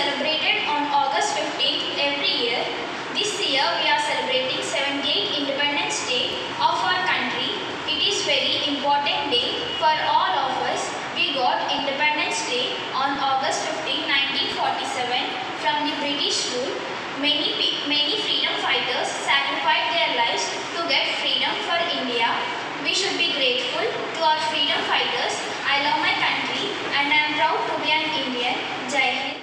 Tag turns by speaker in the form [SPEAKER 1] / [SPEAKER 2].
[SPEAKER 1] celebrated on August 15th every year. This year we are celebrating 78th Independence Day of our country. It is very important day for all